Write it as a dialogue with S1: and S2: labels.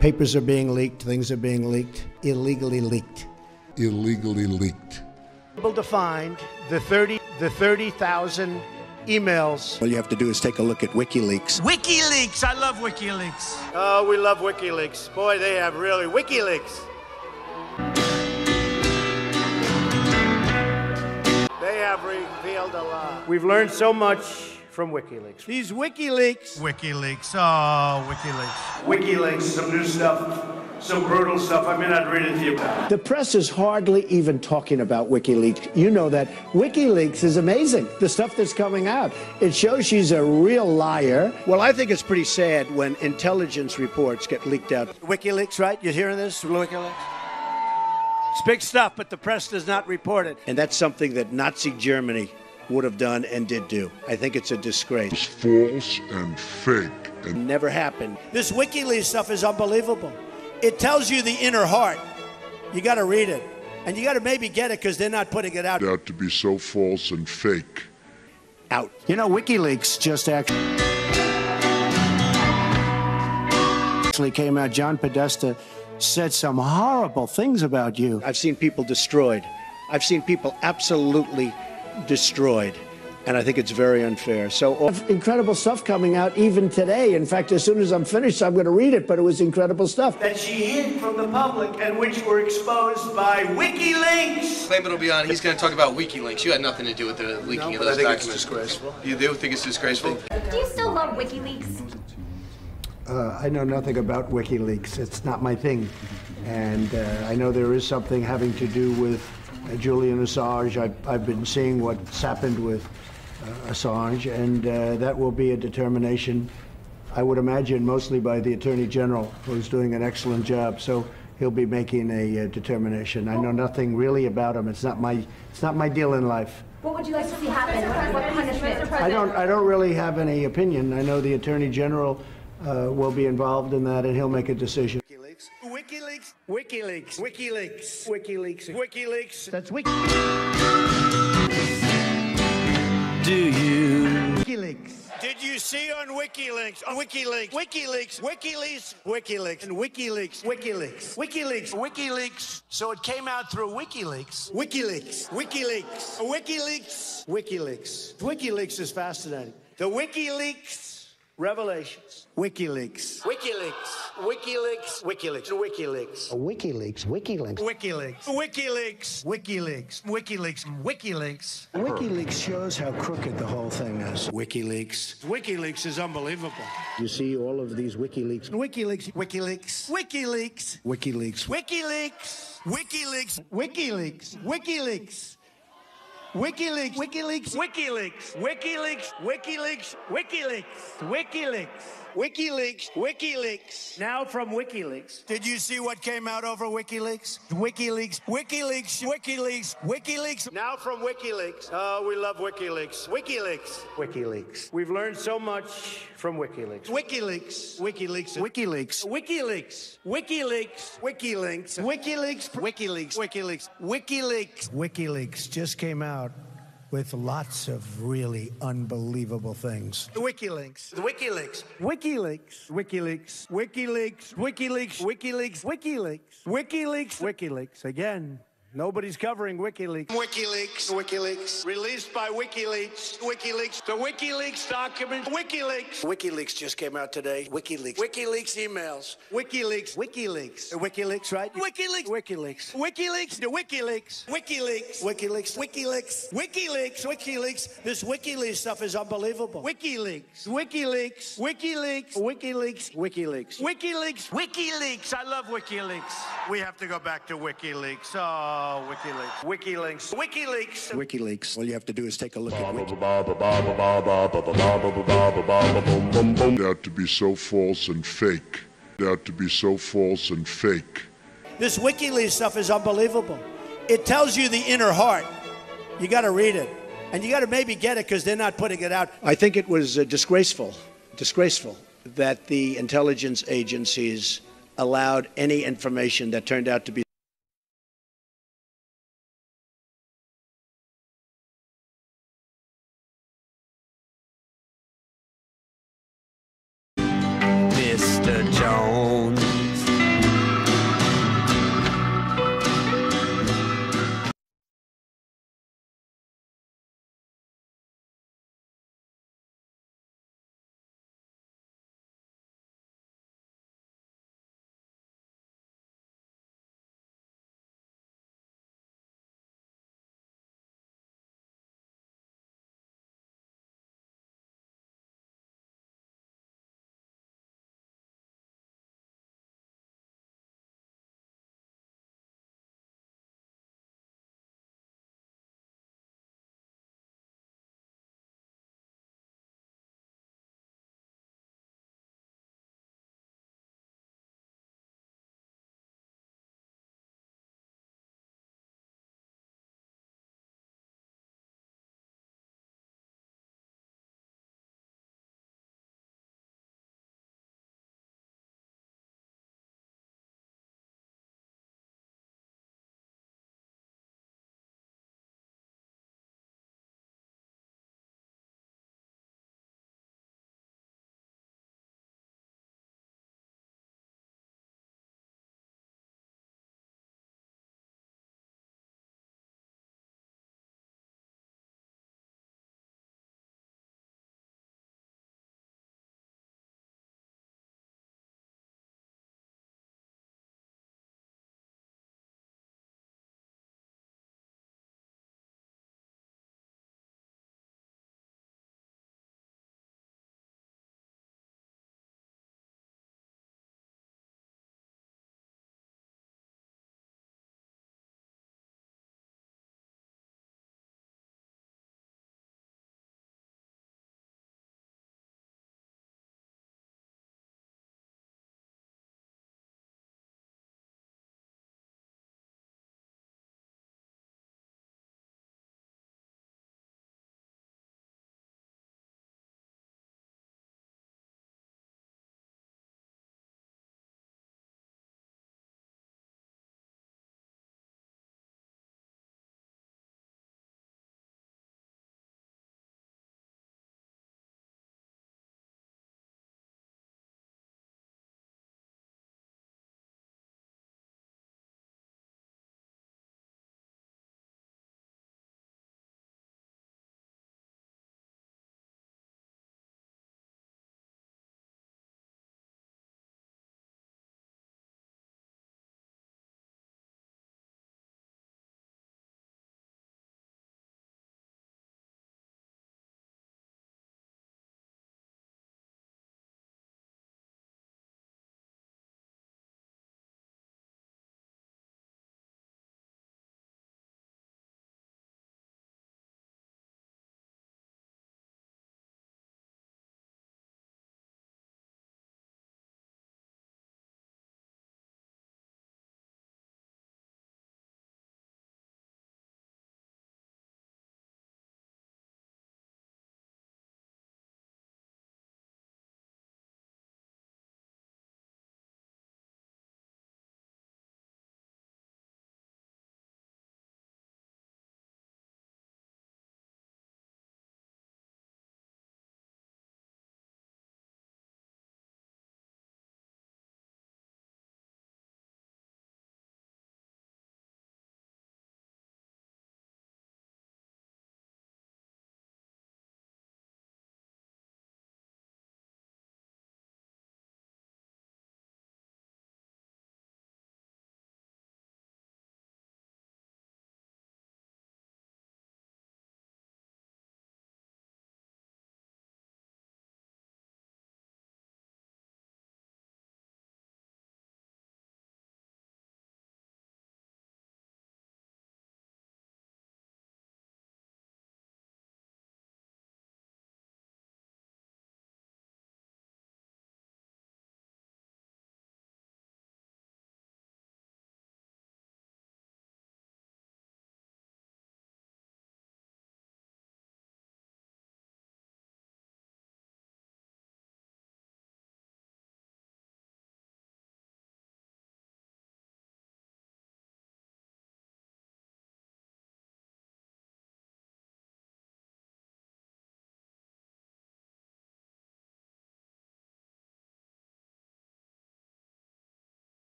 S1: Papers are being leaked, things are being leaked, illegally leaked.
S2: illegally leaked.
S1: Able to find the 30 the 30,000 emails.
S3: All you have to do is take a look at WikiLeaks.
S4: WikiLeaks. I love WikiLeaks.
S1: Oh, we love WikiLeaks. Boy, they have really WikiLeaks. They have revealed a lot. We've learned so much from WikiLeaks. These WikiLeaks.
S4: WikiLeaks. Oh, WikiLeaks.
S1: WikiLeaks, some new stuff, some brutal stuff. I may not read it to you.
S5: The press is hardly even talking about WikiLeaks. You know that. WikiLeaks is amazing. The stuff that's coming out. It shows she's a real liar.
S1: Well, I think it's pretty sad when intelligence reports get leaked out. WikiLeaks, right? You're hearing this? WikiLeaks? It's big stuff, but the press does not report it. And that's something that Nazi Germany would have done and did do. I think it's a disgrace.
S2: It's False and fake. And
S1: Never happened. This WikiLeaks stuff is unbelievable. It tells you the inner heart. You got to read it. And you got to maybe get it because they're not putting it out.
S2: out to be so false and fake.
S1: out.
S5: You know, WikiLeaks just actually actually came out. John Podesta said some horrible things about you.
S1: I've seen people destroyed. I've seen people absolutely destroyed. And I think it's very unfair. So,
S5: Incredible stuff coming out even today. In fact, as soon as I'm finished, I'm going to read it, but it was incredible stuff.
S1: that she hid from the public and which were exposed by WikiLeaks.
S6: claim it'll be on. He's going to talk about WikiLeaks. You had nothing to do with the leaking of those documents.
S1: disgraceful.
S6: You do think it's disgraceful?
S7: Do you still love WikiLeaks?
S5: Uh, I know nothing about WikiLeaks. It's not my thing. And uh, I know there is something having to do with Julian Assange. I've, I've been seeing what's happened with uh, Assange, and uh, that will be a determination, I would imagine, mostly by the Attorney General, who's doing an excellent job. So he'll be making a uh, determination. I know nothing really about him. It's not my, it's not my deal in life.
S7: What would you like to see happen? What, what punishment?
S5: I don't, I don't really have any opinion. I know the Attorney General uh, will be involved in that, and he'll make a decision.
S1: WikiLeaks, WikiLeaks, WikiLeaks, WikiLeaks, WikiLeaks. WikiLeaks.
S5: That's Wiki.
S4: Do you?
S1: WikiLeaks. Did you see on WikiLeaks, on WikiLeaks, WikiLeaks, WikiLeaks, WikiLeaks, and WikiLeaks, WikiLeaks, WikiLeaks, WikiLeaks. So it came out through WikiLeaks. WikiLeaks, WikiLeaks, WikiLeaks, WikiLeaks. WikiLeaks is fascinating. The WikiLeaks revelations. WikiLeaks. WikiLeaks. WikiLeaks. WikiLeaks. WikiLeaks.
S5: WikiLeaks, WikiLeaks.
S1: WikiLeaks. WikiLeaks. WikiLeaks. WikiLeaks. WikiLeaks.
S5: WikiLeaks shows how crooked the whole thing is.
S1: WikiLeaks. WikiLeaks is unbelievable.
S5: You see all of these WikiLeaks.
S1: WikiLeaks. WikiLeaks. WikiLeaks.
S5: WikiLeaks.
S1: WikiLeaks. WikiLeaks. WikiLeaks. WikiLeaks. WikiLeaks. WikiLeaks, WikiLeaks, WikiLeaks, WikiLeaks, WikiLeaks, WikiLeaks, WikiLeaks, WikiLeaks. Now from WikiLeaks. Did you see what came out over WikiLeaks? WikiLeaks. WikiLeaks. WikiLeaks. WikiLeaks. Now from WikiLeaks. Oh, we love WikiLeaks. WikiLeaks. WikiLeaks. We've learned so much from WikiLeaks. WikiLeaks. WikiLeaks. WikiLeaks. WikiLeaks. WikiLeaks. WikiLeaks. WikiLeaks. WikiLeaks. WikiLeaks. WikiLeaks. WikiLeaks just came out with lots of really unbelievable things. The WikiLeaks. The WikiLeaks. WikiLeaks. WikiLeaks. WikiLeaks. WikiLeaks. WikiLeaks. WikiLeaks. WikiLeaks. WikiLeaks. Again. Nobody's covering WikiLeaks. WikiLeaks, WikiLeaks, released by WikiLeaks, WikiLeaks, the WikiLeaks document, WikiLeaks. WikiLeaks just came out today. WikiLeaks, WikiLeaks emails, WikiLeaks, WikiLeaks, WikiLeaks, right? WikiLeaks, WikiLeaks, WikiLeaks, the WikiLeaks, WikiLeaks, WikiLeaks, WikiLeaks, WikiLeaks, WikiLeaks. This WikiLeaks stuff is unbelievable. WikiLeaks, WikiLeaks, WikiLeaks, WikiLeaks, WikiLeaks, WikiLeaks, WikiLeaks. I love WikiLeaks. We have to go back to WikiLeaks. Oh. Oh, WikiLeaks. WikiLeaks. WikiLeaks.
S3: WikiLeaks. All you have to do is take a look at Wiki.
S2: Out to be so false and fake. Out to be so false and fake.
S1: This WikiLeaks stuff is unbelievable. It tells you the inner heart. You got to read it. And you got to maybe get it because they're not putting it out. I think it was uh, disgraceful, disgraceful that the intelligence agencies allowed any information that turned out to be